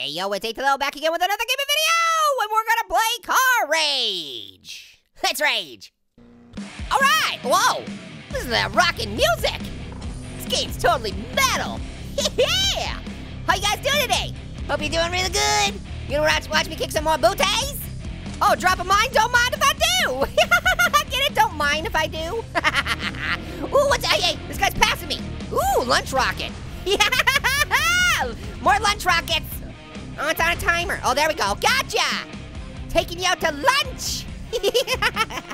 Hey yo, it's Aethello back again with another gaming video, and we're gonna play Car Rage. Let's rage. All right, whoa, this is that rockin' music. This game's totally metal. yeah. How you guys doing today? Hope you're doing really good. You gonna watch, watch me kick some more booties? Oh, drop a mine, don't mind if I do. Get it? Don't mind if I do. Ooh, what's, hey, hey, this guy's passing me. Ooh, lunch rocket. More lunch rockets. Oh, it's on a timer. Oh, there we go. Gotcha. Taking you out to lunch.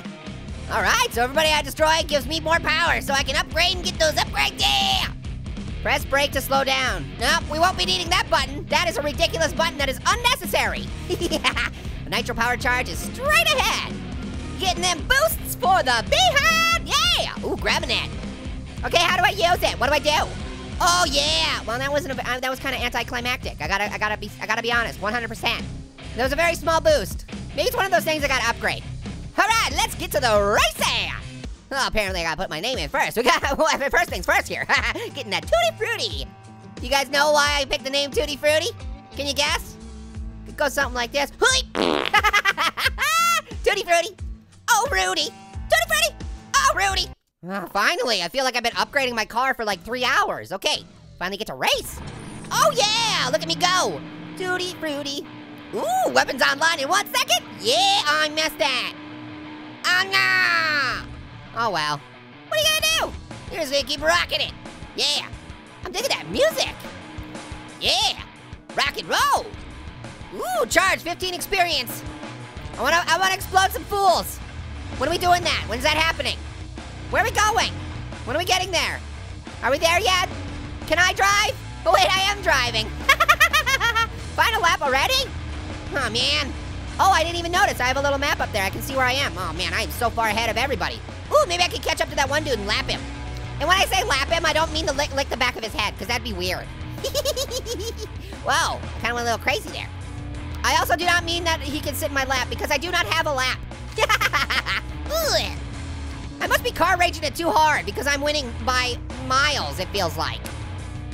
All right, so everybody I destroy gives me more power so I can upgrade and get those upgrades. Yeah. Press brake to slow down. Nope, we won't be needing that button. That is a ridiculous button that is unnecessary. a nitro power charge is straight ahead. Getting them boosts for the behind. Yeah. Ooh, grabbing it. Okay, how do I use it? What do I do? Oh yeah. Well, that wasn't. A, uh, that was kind of anticlimactic. I gotta. I gotta be. I gotta be honest. 100%. That was a very small boost. Maybe it's one of those things I gotta upgrade. All right, let's get to the racing. Oh, apparently I gotta put my name in first. We got well, first things first here. Getting that Tutti Frutti. You guys know why I picked the name Tutti Frutti? Can you guess? It goes something like this. Tutti Frutti. Oh, Rudy. Tutti Frutti. Oh, Rudy. Oh, finally, I feel like I've been upgrading my car for like three hours. Okay, finally get to race. Oh yeah, look at me go. Tutti fruity. Ooh, weapons online in one second? Yeah, I missed that. Ah, oh no. Oh well. What are you gonna do? You're just gonna keep rocking it. Yeah, I'm digging that music. Yeah, rock and roll. Ooh, charge 15 experience. I wanna, I wanna explode some fools. When are we doing that? When's that happening? Where are we going? When are we getting there? Are we there yet? Can I drive? Oh wait, I am driving. Final lap already? Oh man. Oh, I didn't even notice. I have a little map up there. I can see where I am. Oh man, I am so far ahead of everybody. Ooh, maybe I could catch up to that one dude and lap him. And when I say lap him, I don't mean to lick, lick the back of his head, because that'd be weird. Whoa, kind of went a little crazy there. I also do not mean that he can sit in my lap, because I do not have a lap. I must be car raging it too hard because I'm winning by miles, it feels like.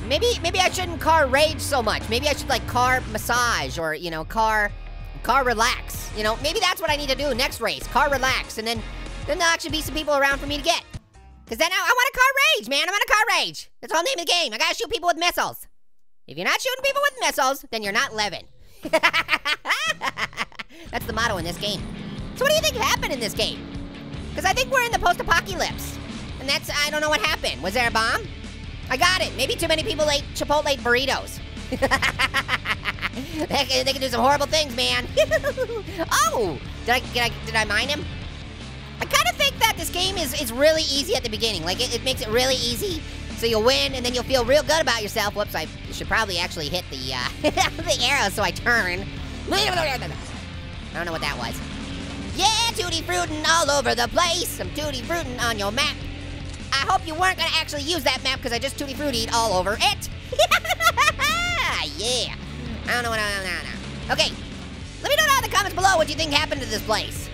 Maybe maybe I shouldn't car rage so much. Maybe I should like car massage or, you know, car car relax. You know, maybe that's what I need to do next race. Car relax and then then there'll actually be some people around for me to get. Cause then I, I want a car rage, man. I want a car rage. That's the whole name of the game. I gotta shoot people with missiles. If you're not shooting people with missiles, then you're not living. That's the motto in this game. So what do you think happened in this game? Because I think we're in the post-apocalypse. And that's, I don't know what happened. Was there a bomb? I got it. Maybe too many people ate Chipotle burritos. they, can, they can do some horrible things, man. oh, did I, did I, did I mine him? I kind of think that this game is, is really easy at the beginning. Like, it, it makes it really easy. So you'll win, and then you'll feel real good about yourself. Whoops, I should probably actually hit the, uh, the arrow so I turn. I don't know what that was. Tutti fruitin' all over the place. I'm tutti fruitin' on your map. I hope you weren't gonna actually use that map because I just tutti fruitied all over it. yeah. I don't know what I don't know. Okay, let me know down in the comments below what you think happened to this place.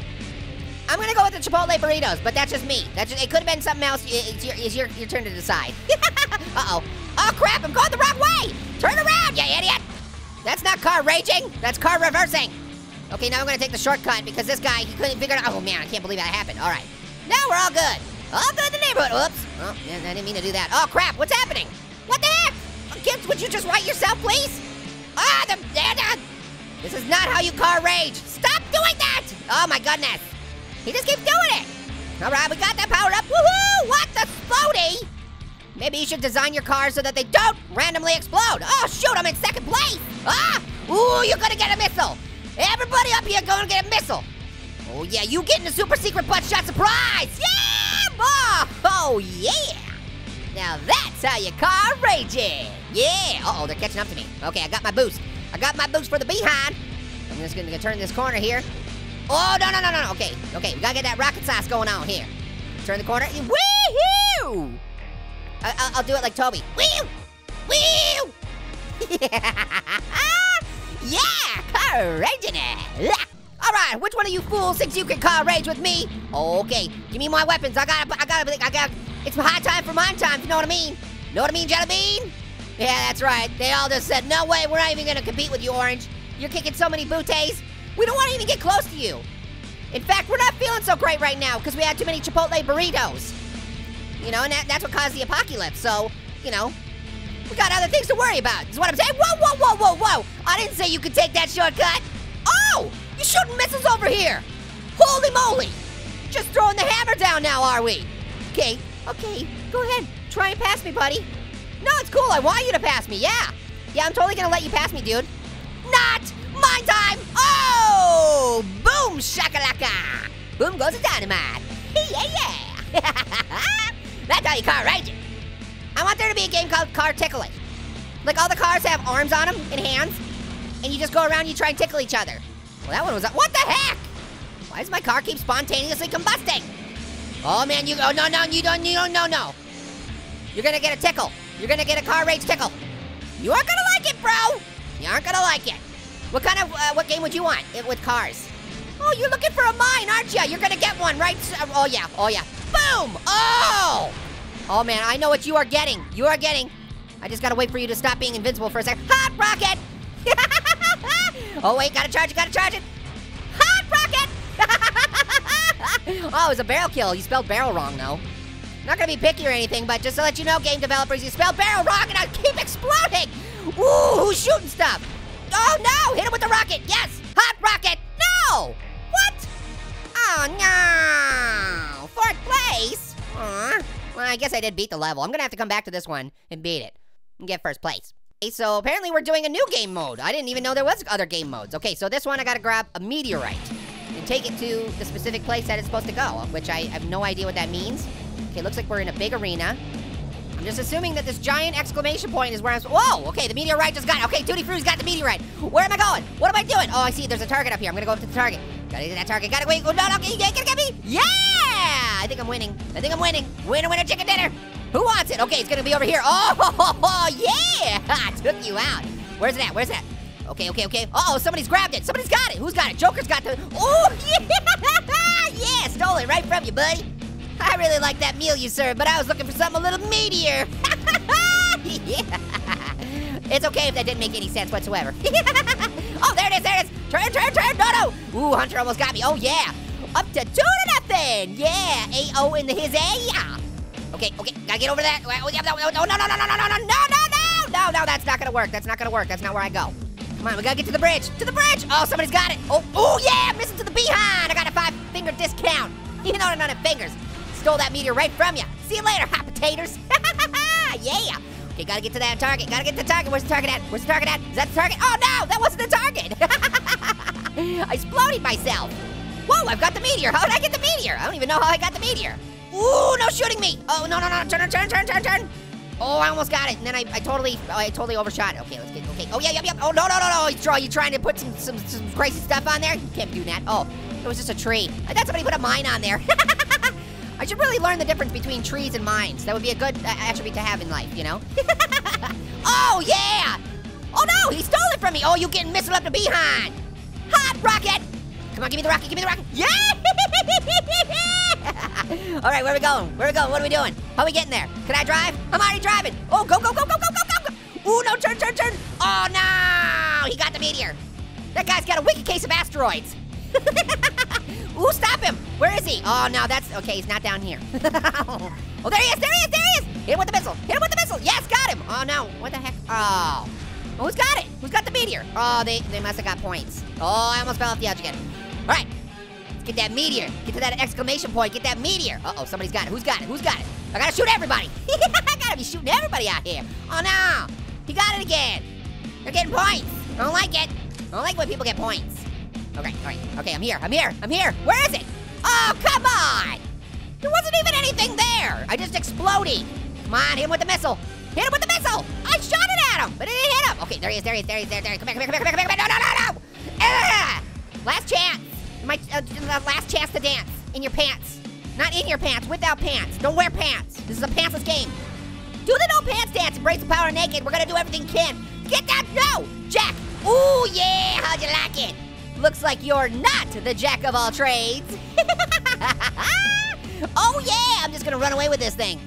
I'm gonna go with the Chipotle burritos, but that's just me. That's just, it could have been something else. It's your, it's your, your turn to decide. Uh-oh. Oh crap, I'm going the wrong way. Turn around, you idiot. That's not car raging, that's car reversing. Okay, now I'm gonna take the shortcut because this guy, he couldn't figure it out. Oh man, I can't believe that happened. All right, now we're all good. All good in the neighborhood. Oops. Oh, I didn't mean to do that. Oh crap, what's happening? What the heck? Kids, would you just write yourself, please? Ah, the, the, this is not how you car rage. Stop doing that. Oh my goodness. He just keeps doing it. All right, we got that power up. Woohoo! What the floaty? Maybe you should design your car so that they don't randomly explode. Oh shoot, I'm in second place. Ah! Ooh, you're gonna get a missile. Everybody up here gonna get a missile. Oh yeah, you getting a super secret butt shot surprise. Yeah. Oh yeah. Now that's how you car raging. Yeah. Uh oh, they're catching up to me. Okay, I got my boost. I got my boost for the behind. I'm just gonna turn this corner here. Oh, no, no, no, no. Okay, okay, we gotta get that rocket sauce going on here. Turn the corner. Woohoo! I, will do it like Toby. Woo! Woo! Yeah, car raging it. All right, which one of you fools thinks you can car rage with me? Okay, give me my weapons. I gotta, I gotta, I gotta. It's high time for mine time. You know what I mean? Know what I mean, Jelly? Yeah, that's right. They all just said, no way, we're not even gonna compete with you, Orange. You're kicking so many booties. We don't want to even get close to you. In fact, we're not feeling so great right now because we had too many Chipotle burritos. You know, and that, that's what caused the apocalypse. So, you know, we got other things to worry about. Is what I'm saying. Whoa, whoa, whoa, whoa, whoa! I didn't say you could take that shortcut. Oh, you shooting missiles over here? Holy moly! Just throwing the hammer down now, are we? Okay, okay, go ahead. Try and pass me, buddy. No, it's cool. I want you to pass me. Yeah, yeah, I'm totally gonna let you pass me, dude. Not my time. Oh, boom shakalaka. Boom goes the dynamite. yeah, yeah. That's how you car rage it. I want there to be a game called Car Tickle It. Like all the cars have arms on them and hands, and you just go around and you try and tickle each other. Well, that one was, what the heck? Why does my car keep spontaneously combusting? Oh man, you, oh no, no, you don't, you don't, no, no. You're gonna get a tickle. You're gonna get a car rage tickle. You aren't gonna like it, bro. You aren't gonna like it. What kind of, uh, what game would you want it, with cars? Oh, you're looking for a mine, aren't you? You're gonna get one, right? Oh yeah, oh yeah. Boom! Oh! Oh man, I know what you are getting. You are getting. I just gotta wait for you to stop being invincible for a second. Hot rocket! oh wait, gotta charge it, gotta charge it. Hot rocket! oh, it was a barrel kill. You spelled barrel wrong though. Not gonna be picky or anything, but just to let you know, game developers, you spelled barrel wrong and I keep exploding! Ooh, who's shooting stuff? Oh no, hit him with the rocket, yes! Hot rocket, no! What? Oh no, fourth place? Aw. Well, I guess I did beat the level. I'm gonna have to come back to this one and beat it and get first place. Okay, so apparently we're doing a new game mode. I didn't even know there was other game modes. Okay, so this one I gotta grab a meteorite and take it to the specific place that it's supposed to go, which I have no idea what that means. Okay, looks like we're in a big arena. I'm just assuming that this giant exclamation point is where I'm. Whoa! Okay, the meteorite just got. Okay, Tutti Fruit's got the meteorite. Where am I going? What am I doing? Oh, I see. There's a target up here. I'm gonna go up to the target. Gotta get that target. Gotta wait. Oh, no, no, okay, yeah, gotta get me. Yeah! I think I'm winning. I think I'm winning. Winner, winner, chicken dinner. Who wants it? Okay, it's gonna be over here. Oh, yeah! I took you out. Where's it at? Where's it at? Okay, okay, okay. Uh oh, somebody's grabbed it. Somebody's got it. Who's got it? Joker's got the. Oh, yeah! yeah, stole it right from you, buddy. I really like that meal you served, but I was looking for something a little meatier. yeah. It's okay if that didn't make any sense whatsoever. oh, there it is, there it is. Turn, turn, turn, no, no. Ooh, Hunter almost got me. Oh, yeah. Up to two to nothing. Yeah, A-O in the his A, yeah. Okay, okay, gotta get over that. Oh, no, no, no, no, no, no, no, no, no, no, no, no, that's not gonna work. That's not gonna work. That's not where I go. Come on, we gotta get to the bridge. To the bridge. Oh, somebody's got it. Oh, oh, yeah, missing to the behind. I got a five-finger discount. You know, none of fingers. Stole that meteor right from you. See you later, hot potatoes. yeah. Okay, gotta get to that target. Gotta get to the target. Where's the target at? Where's the target at? Is that the target? Oh no, that wasn't the target. I exploded myself. Whoa, I've got the meteor. How did I get the meteor? I don't even know how I got the meteor. Ooh, no shooting me. Oh, no, no, no, turn, turn, turn, turn, turn. Oh, I almost got it, and then I, I totally, I totally overshot it. Okay, let's get, okay. Oh, yeah, yeah, yeah. Oh, no, no, no, no. You you trying to put some, some, some crazy stuff on there? You can't do that. Oh, it was just a tree. I thought somebody put a mine on there. I should really learn the difference between trees and mines. That would be a good attribute to have in life, you know? oh, yeah! Oh, no, he stole it from me. Oh, you getting missile up the behind. Hot rocket! Come on, give me the rocket, give me the rocket. Yeah! All right, where are we going? Where are we going? What are we doing? How are we getting there? Can I drive? I'm already driving. Oh, go, go, go, go, go, go, go. Ooh, no, turn, turn, turn. Oh, no, he got the meteor. That guy's got a wicked case of asteroids. Ooh, stop him. Where is he? Oh, no, that's, okay, he's not down here. oh, there he is, there he is, there he is. Hit him with the missile, hit him with the missile. Yes, got him. Oh, no, what the heck? Oh, well, who's got it? Who's got the meteor? Oh, they, they must have got points. Oh, I almost fell off the edge again. All right, let's get that meteor. Get to that exclamation point, get that meteor. Uh-oh, somebody's got it. Who's got it? Who's got it? I gotta shoot everybody. I gotta be shooting everybody out here. Oh, no, he got it again. They're getting points. I don't like it. I don't like when people get points. Okay, all right, okay, I'm here, I'm here, I'm here. Where is it? Oh, come on! There wasn't even anything there. I just exploded. Come on, hit him with the missile. Hit him with the missile. I shot it at him, but it didn't hit him. Okay, there he is, there he is, there he is, there, there. Come here, come here, come here, come here, come here. No, no, no, no. Ah! Last chance. My uh, last chance to dance in your pants. Not in your pants, without pants. Don't wear pants. This is a pantsless game. Do the no pants dance. Embrace the power naked. We're gonna do everything can. Get that. No, Jack. Ooh, yeah. How'd you like it? Looks like you're not the jack of all trades. oh yeah, I'm just gonna run away with this thing.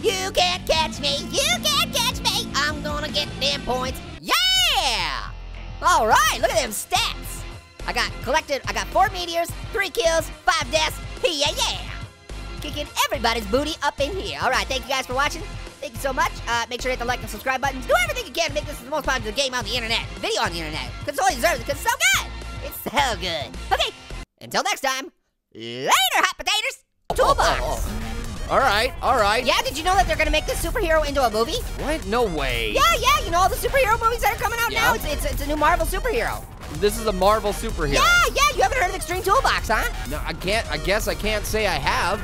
You can't catch me. You can't catch me. I'm gonna get them points. Yeah! All right, look at them stats. I got collected, I got four meteors, three kills, five deaths. Yeah, yeah. Kicking everybody's booty up in here. All right, thank you guys for watching. Thank you so much. Uh, make sure to hit the like and subscribe buttons. Do everything you can to make this the most popular game on the internet. Video on the internet. Because it's all it deserves because it's so good. It's so good. Okay, until next time. Later, hot potatoes. Toolbox. Oh, oh. All right, all right. Yeah, did you know that they're gonna make this superhero into a movie? What? No way. Yeah, yeah, you know all the superhero movies that are coming out Yeah. now? It's, it's, it's a new Marvel superhero. This is a Marvel superhero. Yeah, yeah, you haven't heard of Extreme Toolbox, huh? No, I can't. I guess I can't say I have.